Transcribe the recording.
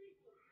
people.